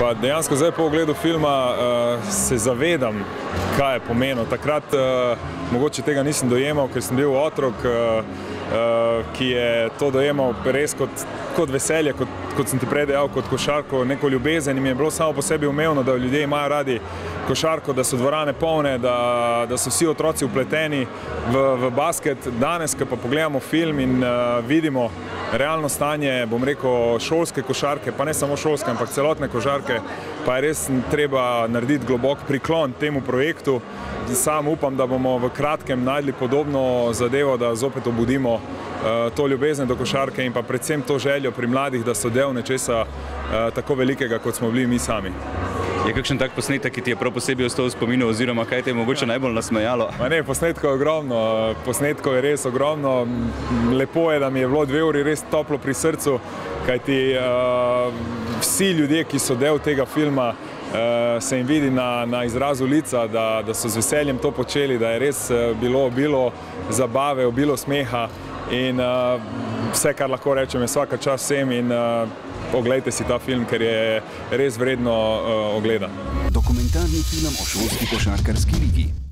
Pa dejansko zdaj po ogledu filma uh, se zavedam, kaj je pomenil. Takrat uh, mogoče tega nisem dojemal, ker sem bil otrok, uh, uh, ki je to dojemal res kot, kot veselje, kot, kot sem ti prej dejal, kot košarko, neko ljubezen. In mi je bilo samo po sebi umevno, da ljudje imajo radi košarko, da so dvorane polne, da, da so vsi otroci upleteni v, v basket. Danes, ko pa pogledamo film in uh, vidimo, realno stanje, bom rekel, šolske košarke, pa ne samo šolske, ampak celotne košarke, pa je res treba narediti globok priklon temu projektu. Sam upam, da bomo v kratkem najdli podobno zadevo, da zopet obudimo uh, to ljubezen do košarke in pa predvsem to željo pri mladih, da so del nečesa uh, tako velikega, kot smo bili mi sami. Je kakšen tak posnetek, ki ti je prav posebej ostal v spominu, oziroma kaj te je mogoče najbolj nasmejalo? Ma ne, posnetkov je ogromno, posnetkov je res ogromno. Lepo je, da mi je bilo dve uri res toplo pri srcu, kajti uh, vsi ljudje, ki so del tega filma, uh, se jim vidi na, na izrazu lica, da, da so z veseljem to počeli, da je res bilo obilo zabave, obilo smeha in uh, vse, kar lahko rečem, je vsaka čas vsem in uh, Poglejte si ta film, ker je res vredno uh, ogleda. Dokumentarni film o šolski košarkarski ligi.